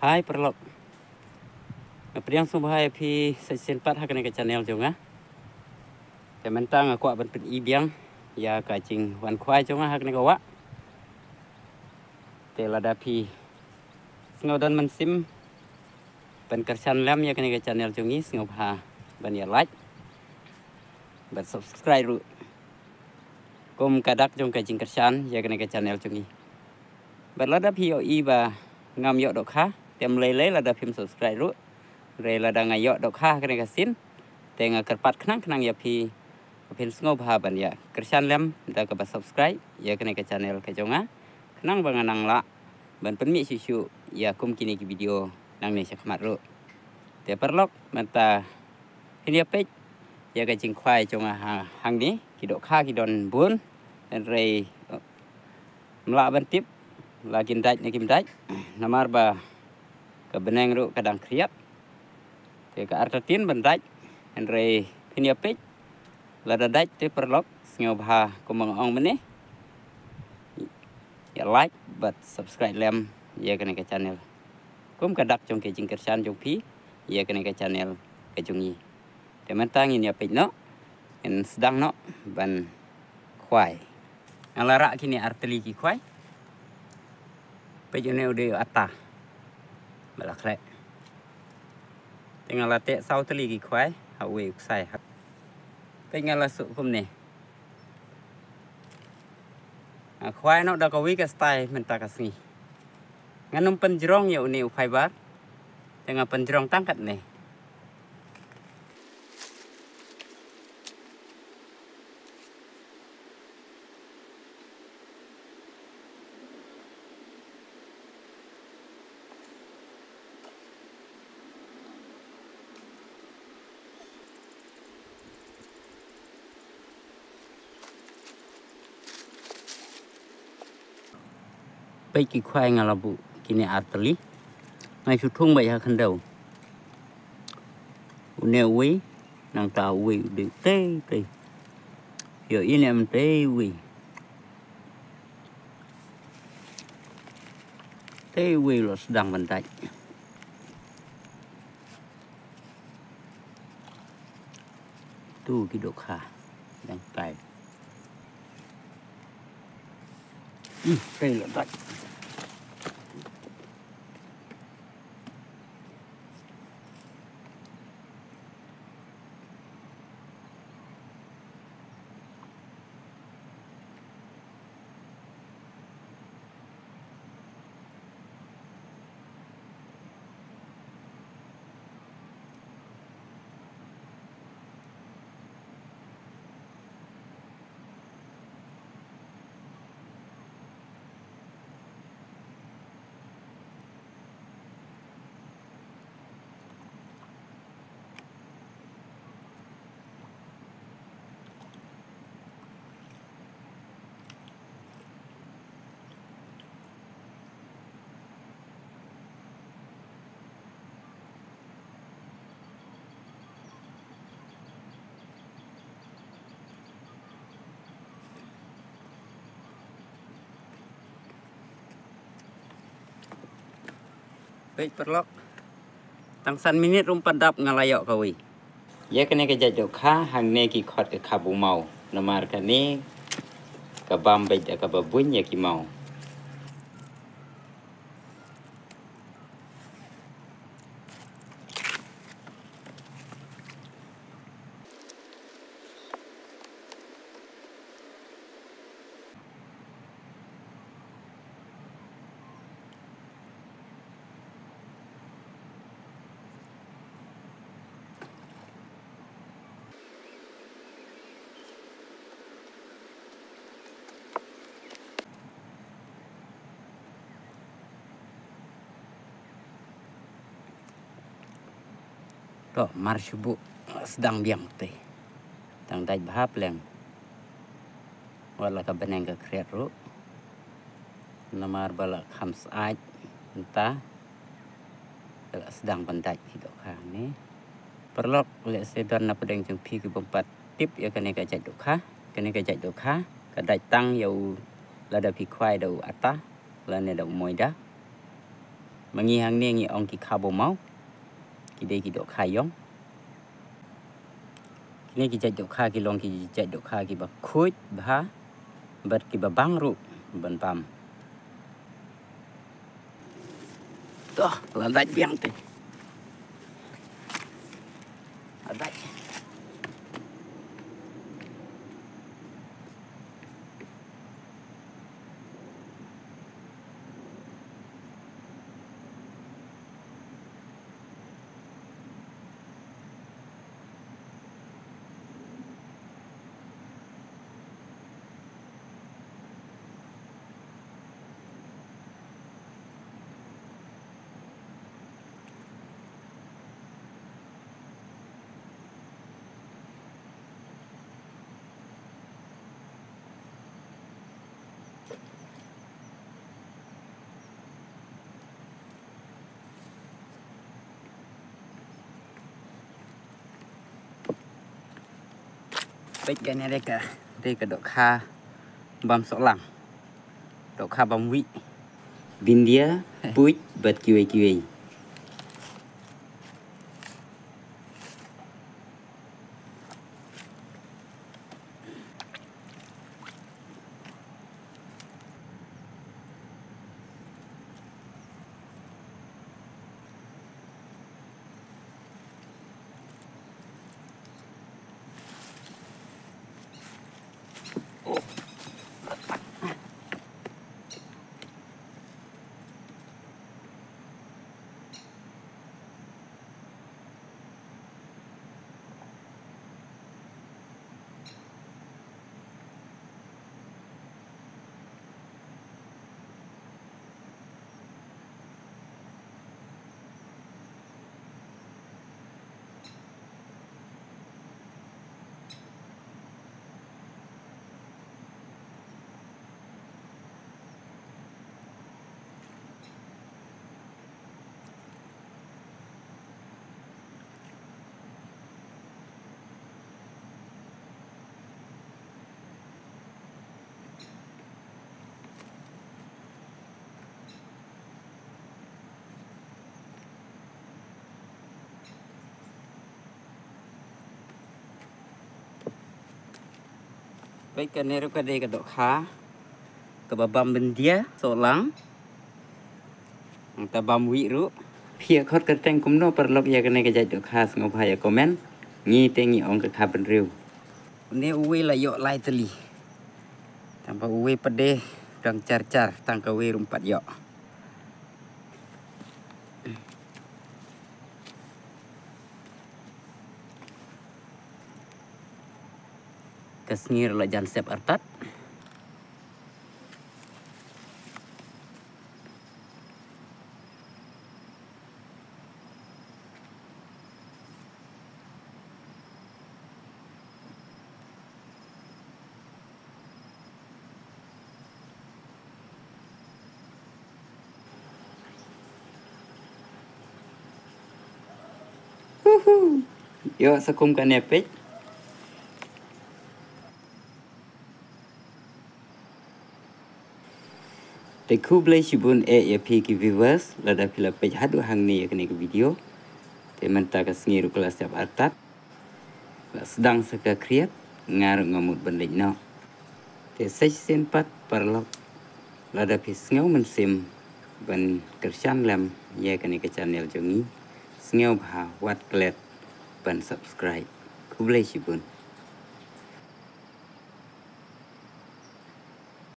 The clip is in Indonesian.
Hai perlok. Ngepediang sumbah hai pi sesen pat hak ke channel jonga. Te mentang aku aban pen ibiang ya ka ching wan khwai jonga hak ne wa. Te lada pi sngodan man sim lam ya ke channel jongi sngop ha ban ya like. Ban subscribe ru. Kum kadak jong ka ching kersan ya ke channel jongi. Ban lada pi o i ba ngam yo dok ha tem le le la da phim subscribe ru. Re la da ngayo dok ha kene ka sin te nga kerpat khnang ya phi phim sngo ya. Kersan lem da ka subscribe ya kene ka channel ka jonga. Khnang ba nganang la ban pen mi ya kum kini ki video nang ne sakmat ru. Te perlok manta ini page ya ka jing khwai jonga ha hang ni ki dok kha ki don bun. Re mla ban tip là kim đạch này kim namar ba ke beneng kadang kriat te ka arta tin ben đạch en re pinia pek la da đạch te perlok sngo bha ko mang ong mene ya like but subscribe lem. Ya kene ke channel. Kum ka dak trong ke jing kersan jong pi. Ya kene ke channel ke jungi te mentang apik no. En sedang no ban khwai alara kini arteli ki khwai มาละแครติงาละเตะเศร้าตลกี่ควายเอาเวกใส่ครับติงาละสุคุมเนี่ยควายนอกดากวิกสไตล์มันตากสีงั้นนมปันจรองอยู่นิวไฟบัตติงาปันจรองตั้งกันเนี่ย bây kỳ khoai ngà là bụ kỳ này ạt lý. Ngay chú thung bây hà khăn đầu. U nè quý nàng tạo quý được tê tê. Giờ yên em tê quý tê quý là đằng bàn tay tu kỳ độ khả đang cài ต Ừ, đây là đấy Baik perlok. Tangsan minit rumpat dap ngalayok kawi. Ya kene ke jajok kha hang ne ki khot ke khabu mau. Nomar kane ka bam bai ka babun ya ki mau. To marshubu sedang biang teh. Tang dai bahap leng. Wala ka beneng ka ru. Namar bala khams aj entah. Bala sedang hidup kang ni. Perlok le sedan na pedeng jeng pi ke bompat tip ya kene ka jai dukha kene ka jai dukha ka tang yau lada pi khwai dau ata. La ne dau moi da. Mangi hang ne ngi ong ki mau ki de ki do kha yong kini ki jaj do kha ki long ki jaj do kha ki ba khuj ba bat ki ba bang ru ban pam toh landat biang te adat Baik kan ada ke? Ada ke dok kha sok lang Dok kha bam wi Bin dia kiwi kiwi Baik kan ada ke ke dok kha Ke babam bin dia Sok lang Ta bam wi ru Pia khot ke teng kum no perlok ya haya komen. Ngi tengi ong ke kha ben riu. Ini uwe la yok lai teli. Tanpa uwe pede Dang car car Tangka uwe rumpat yok Kesngir la jan sep artat Yo sakum kan epek Te kublai shibun e ya pi ki viewers lada pila pej hadu hang ni ya kene ke video. Te menta ka sengiru kelas siap artat. La sedang seka kriat ngar ngamut banding no. Te sej sempat perlok lada pi sengau mensim ban kersan lam ya kene ke channel jongi. Sengau bah wat klet ban subscribe. Kublai shibun.